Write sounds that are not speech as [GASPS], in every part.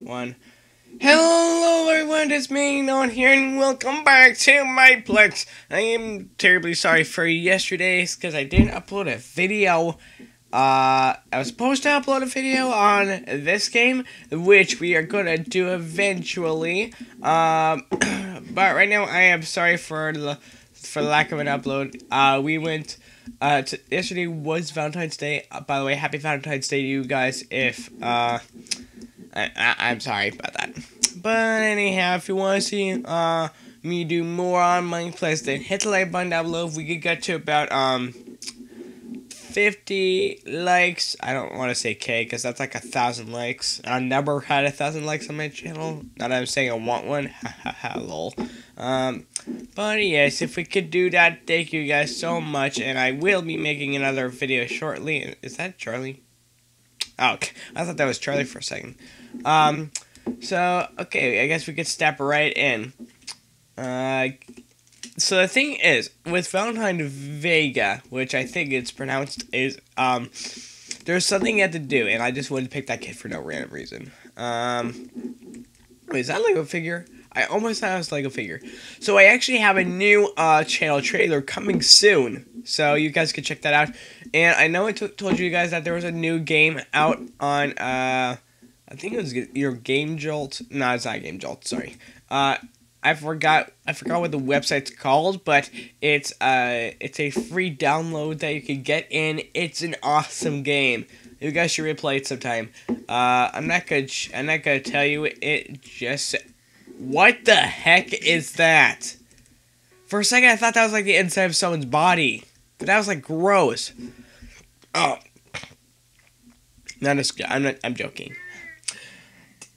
One. Hello everyone, it's me, Nolan here, and welcome back to my Plex. I am terribly sorry for yesterday's, because I didn't upload a video. Uh, I was supposed to upload a video on this game, which we are gonna do eventually. Um, [CLEARS THROAT] but right now I am sorry for the for lack of an upload. Uh, we went. Uh, t- yesterday was Valentine's Day. Uh, by the way, happy Valentine's Day to you guys. If uh. I, I, I'm sorry about that. But anyhow, if you want to see uh me do more on Minecraft, then hit the like button down below. If we could get to about um 50 likes, I don't want to say K because that's like a thousand likes. I never had a thousand likes on my channel. Not that I'm saying I want one. [LAUGHS] Lol. Um, but yes, if we could do that, thank you guys so much. And I will be making another video shortly. Is that Charlie? Oh, okay. I thought that was Charlie for a second. Um, so okay, I guess we could step right in. Uh, so the thing is, with Valentine Vega, which I think it's pronounced, is um, there's something you have to do, and I just wanted to pick that kid for no random reason. Um, wait, is that Lego figure? I almost it was Lego figure. So I actually have a new uh, channel trailer coming soon, so you guys can check that out. And I know I told you guys that there was a new game out on, uh, I think it was your Game Jolt. No, it's not Game Jolt. Sorry. Uh, I forgot. I forgot what the website's called, but it's uh, it's a free download that you can get in. It's an awesome game. You guys should replay it sometime. Uh, I'm not gonna. I'm not gonna tell you. It just. What the heck is that? For a second, I thought that was like the inside of someone's body, but that was like gross. Oh, not as. I'm not. I'm joking.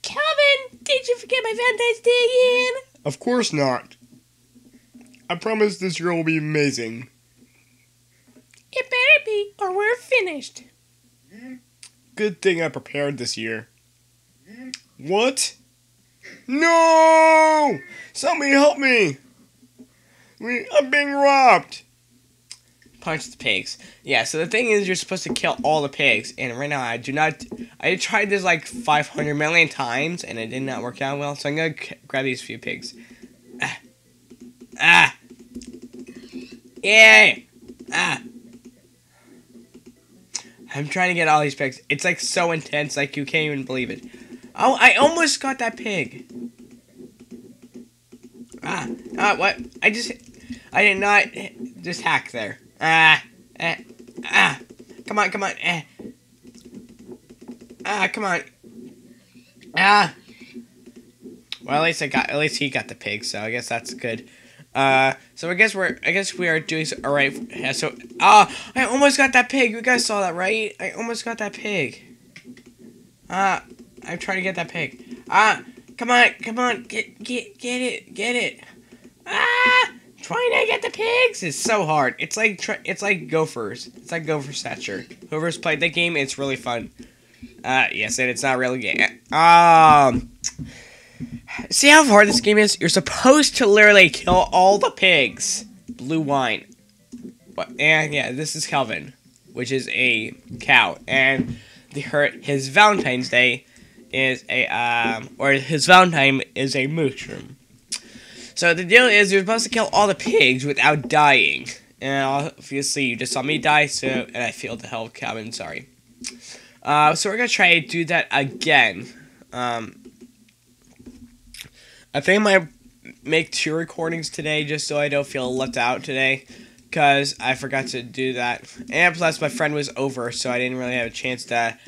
Calvin, did you forget my Valentine's Day again? Of course not. I promise this year will be amazing. It better be, or we're finished. Good thing I prepared this year. What? No! Somebody help me! We, I'm being robbed! Punch the pigs. Yeah, so the thing is, you're supposed to kill all the pigs, and right now I do not. I tried this like 500 million times, and it did not work out well. So I'm gonna grab these few pigs. Ah, ah, yay, ah. I'm trying to get all these pigs. It's like so intense, like you can't even believe it. Oh, I almost got that pig. Ah, ah, what? I just, I did not just hack there. Ah, eh, ah, come on, come on, eh. Ah, come on. Ah. Well, at least I got, at least he got the pig, so I guess that's good. Uh, so I guess we're, I guess we are doing, so, all right. Yeah, so, ah, I almost got that pig. You guys saw that, right? I almost got that pig. Ah, I'm trying to get that pig. Ah, come on, come on, get, get, get it, get it. Ah, trying to get the pigs is so hard. It's like, it's like Gophers. It's like Gopher Stature. Whoever's played that game, it's really fun. Uh, yes, and it's not really game. Um, see how hard this game is? You're supposed to literally kill all the pigs. Blue wine. But, and yeah, this is Calvin, which is a cow, and the her his Valentine's Day is a um or his Valentine is a mushroom. So the deal is you're supposed to kill all the pigs without dying. And obviously you just saw me die, so and I failed to help Calvin, sorry. Uh, so we're gonna try to do that again. Um, I think I might make two recordings today just so I don't feel left out today. Because I forgot to do that. And plus my friend was over, so I didn't really have a chance to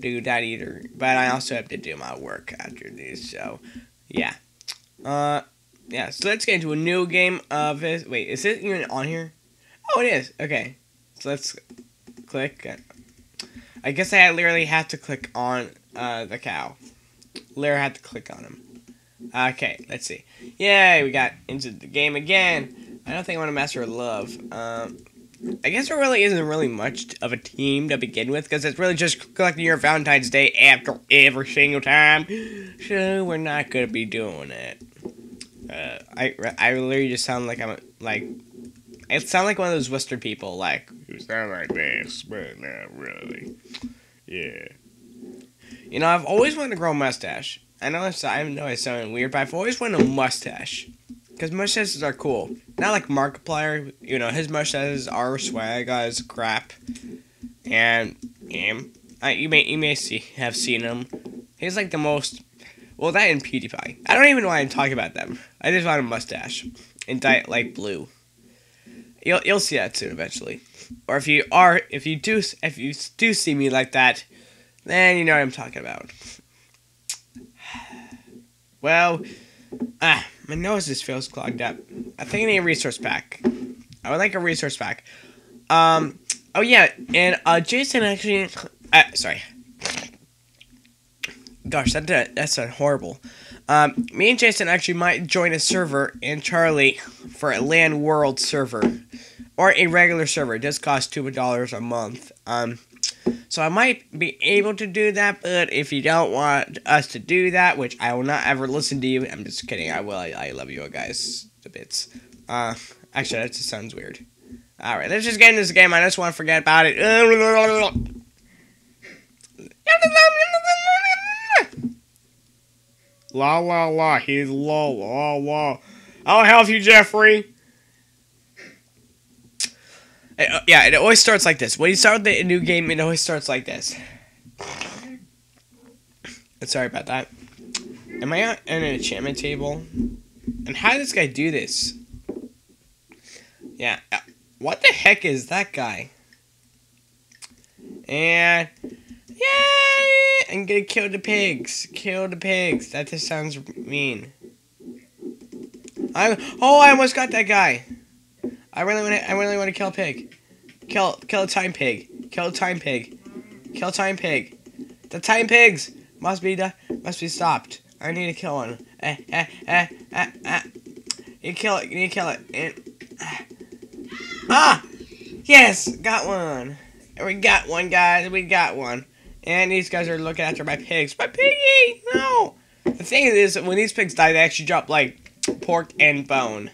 do that either. But I also have to do my work after this, so yeah. Uh, yeah, so let's get into a new game of this. Wait, is it even on here? Oh, it is. Okay. So let's click. I guess I literally have to click on uh, the cow. Literally had to click on him. Okay, let's see. Yay, we got into the game again. I don't think I want to master love. Um, I guess there really isn't really much of a team to begin with because it's really just collecting your Valentine's Day after every single time. So we're not gonna be doing it. Uh, I I literally just sound like I'm like it sound like one of those Western people, like You sound like this, but not really. Yeah. you know, I've always wanted to grow a mustache. I know I know it's sounding weird, but I've always wanted a mustache. Because mustaches are cool. Not like Markiplier, you know, his mustaches are swag as crap. And him, I, you may you may see have seen him. He's like the most. Well, that and PewDiePie. I don't even know why I'm talking about them. I just want a mustache and dye like blue. You'll you'll see that soon eventually. Or if you are if you do if you do see me like that, then you know what I'm talking about. [SIGHS] Well, ah, my nose just feels clogged up. I think I need a resource pack. I would like a resource pack. Um. Oh yeah, and uh, Jason actually. Uh, sorry. Gosh, that did, that sounded horrible. Um, me and Jason actually might join a server in Charlie for a LAN World server, or a regular server. It does cost two dollars a month. Um, so I might be able to do that, but if you don't want us to do that, which I will not ever listen to you, I'm just kidding. I will. I, I love you guys a bits. Uh, actually, that just sounds weird. All right, let's just get into this game. I just want to forget about it. [LAUGHS] La la la, he's low, la la. I'll help you, Jeffrey. Uh, yeah, it always starts like this. When you start the new game, it always starts like this. Sorry about that. Am I on an enchantment table? And how did this guy do this? Yeah. uh, What the heck is that guy? And yay! I'm gonna kill the pigs. Kill the pigs. That just sounds mean. I oh, I almost got that guy. I really want to. I really want to kill a pig. Kill, kill a time pig. Kill a time pig. Kill a time pig. The time pigs must be the must be stopped. I need to kill one. Eh, eh, eh, eh, eh. You kill it. You kill it. And, ah, yes, got one. We got one, guys. We got one. And these guys are looking after my pigs. My piggy! No. The thing is, when these pigs die, they actually drop like pork and bone.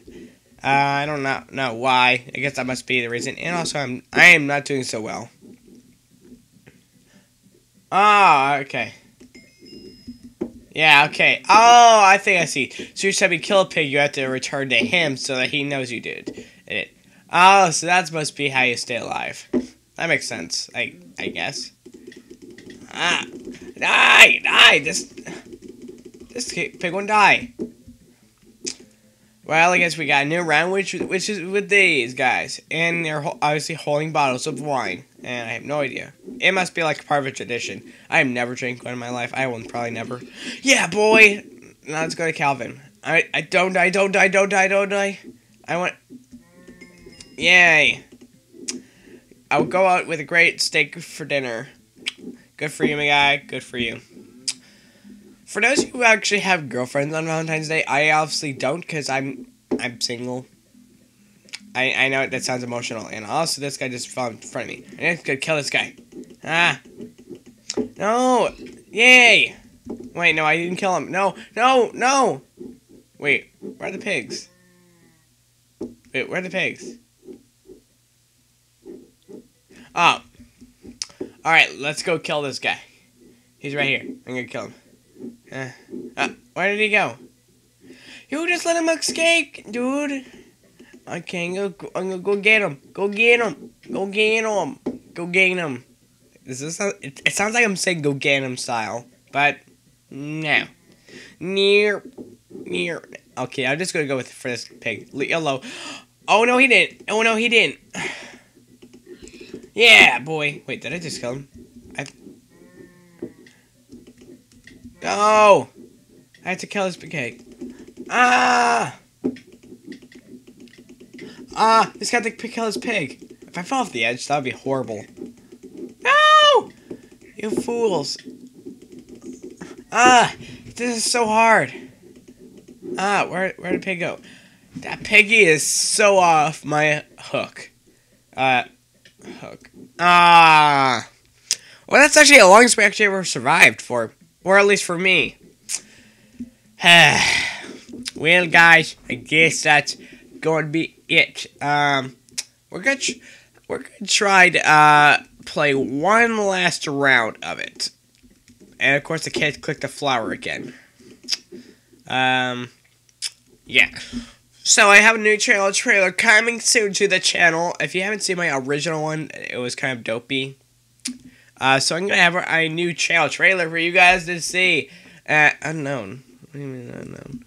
Uh, I don't know, know why. I guess that must be the reason. And also, I'm I am not doing so well. Ah, okay. Yeah, okay. Oh, I think I see. So you said we kill a pig, you have to return to him so that he knows you did it. Oh, so that must be how you stay alive. That makes sense. I I guess. Ah, die, die. This this pig won't die. Well, I guess we got a new round, which which is with these guys, and they're ho- obviously holding bottles of wine, and I have no idea. It must be like part of a tradition. I have never drank one in my life. I will probably never. Yeah, boy. Now let's go to Calvin. I I don't die, don't die, don't die, don't die. I want. Yay. I will go out with a great steak for dinner. Good for you, my guy. Good for you. For those who actually have girlfriends on Valentine's Day, I obviously don't because I'm I'm single. I I know that sounds emotional, and also this guy just fell in front of me. I need to kill this guy. Ah. No. Yay. Wait, no, I didn't kill him. No, no, no. Wait, where are the pigs? Wait, where are the pigs? Oh. Alright, let's go kill this guy. He's right here. I'm gonna kill him. Uh, uh, where did he go? You just let him escape, dude. Okay, I'm gonna, I'm gonna go get him. Go get him. Go get him. Go get him. Does this sound, it, it sounds like I'm saying go get him style, but no. Near, near. Okay, I'm just gonna go with for this pig. Yellow. Oh no, he didn't. Oh no, he didn't. [SIGHS] Yeah, boy. Wait, did I just kill him? I. No! I had to kill this pig. Ah! Ah! This guy to kill his pig. If I fell off the edge, that would be horrible. No! You fools. Ah! This is so hard. Ah, where where did pig go? That piggy is so off my hook. Uh, hook. Ah. Well, that's actually the longest we actually ever survived for, or at least for me. [SIGHS] well, guys, I guess that's going to be it. Um, we're gonna tr- we're gonna try to uh, play one last round of it, and of course I can't click the flower again. Um, yeah. So I have a new channel trailer coming soon to the channel. If you haven't seen my original one, it was kind of dopey. Uh, so I'm gonna have a, new channel trailer for you guys to see. Uh, unknown. What do you mean unknown?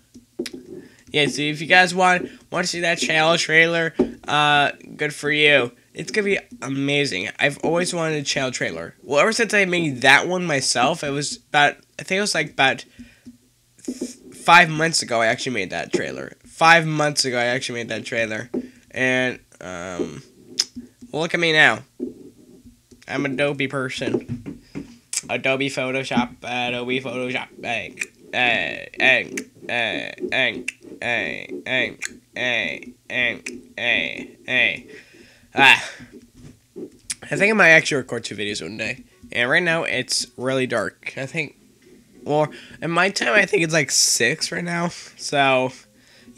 Yeah, so if you guys want want to see that channel trailer, uh, good for you. It's gonna be amazing. I've always wanted a channel trailer. Well, ever since I made that one myself, it was about I think it was like about five months ago. I actually made that trailer. Five months ago, I actually made that trailer, and um, well, look at me now. I'm a dopey person. Adobe Photoshop, Adobe Photoshop, hey, hey, hey, hey, hey, hey, hey, hey, hey, hey, hey. Ah. I think I might actually record two videos one day. And right now, it's really dark. I think, well, in my time, I think it's like 6 right now. So,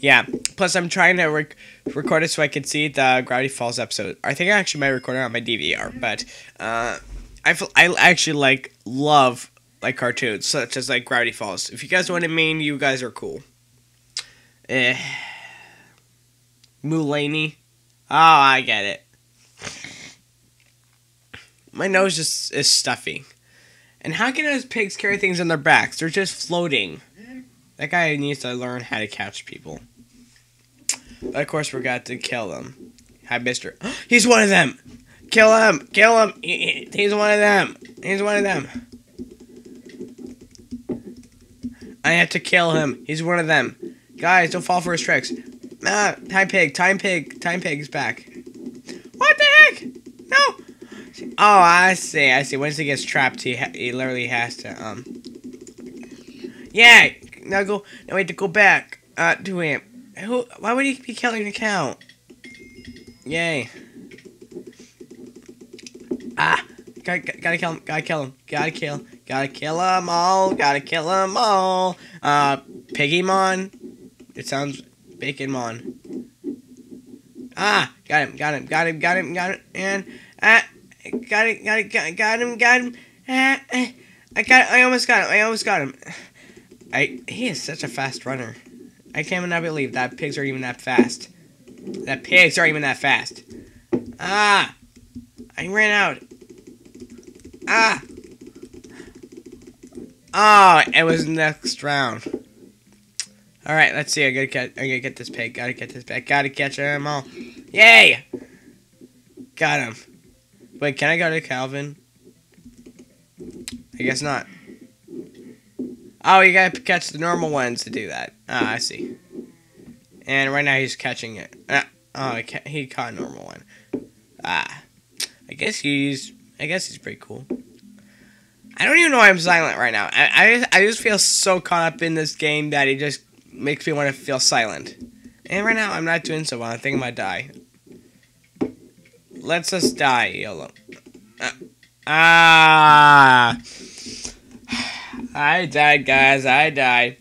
yeah. Plus, I'm trying to rec- record it so I can see the Gravity Falls episode. I think I actually might record it on my DVR, but uh, I I actually like love like cartoons such as like Gravity Falls. If you guys want to mean, you guys are cool. Eh. Mulaney. Oh, I get it. My nose just is stuffy. And how can those pigs carry things on their backs? They're just floating. That guy needs to learn how to catch people. Of course, we got to kill them. Hi, Mister. [GASPS] He's one of them. Kill him! Kill him! He- he- He's one of them. He's one of them. I have to kill him. He's one of them. Guys, don't fall for his tricks. Ah, time pig, time pig, time pig is back. What the heck? No. Oh, I see. I see. Once he gets trapped, he he literally has to um. Yeah. Now go. Now we have to go back. Uh, to him. Who? Why would he be killing the cow? Yay. Ah. Gotta, gotta kill him. Gotta kill him. Gotta kill. Gotta kill them all. Gotta kill them all. Uh, Piggymon. It sounds Baconmon. Ah, got him, got him, got him, got him, got him, and ah, got it, got it, got, got him, got him. Ah, I got, I almost got him, I almost got him. I, he is such a fast runner. I can't not believe that pigs are even that fast. That pigs are even that fast. Ah, I ran out. Ah. Oh, it was next round. All right, let's see. I gotta get. I gotta get this pig. Gotta get this pig. Gotta catch them all. Yay! Got him. Wait, can I go to Calvin? I guess not. Oh, you gotta catch the normal ones to do that. Ah, I see. And right now he's catching it. Ah, oh, he caught a normal one. Ah, I guess he's. I guess he's pretty cool. I don't even know why I'm silent right now. I, I, I just feel so caught up in this game that it just makes me want to feel silent. And right now, I'm not doing so well. I think I might die. Let's just die, YOLO. Uh, ah! I died, guys. I died.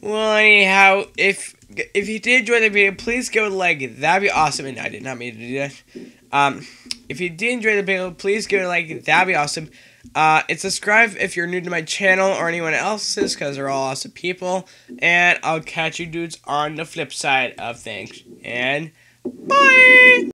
Well, anyhow, if if you did enjoy the video, please give it a like. That'd be awesome. And I did not mean to do that. Um, if you did enjoy the video, please give it a like. That'd be awesome. Uh, and subscribe if you're new to my channel or anyone else's, because they're all awesome people. And I'll catch you dudes on the flip side of things. And bye!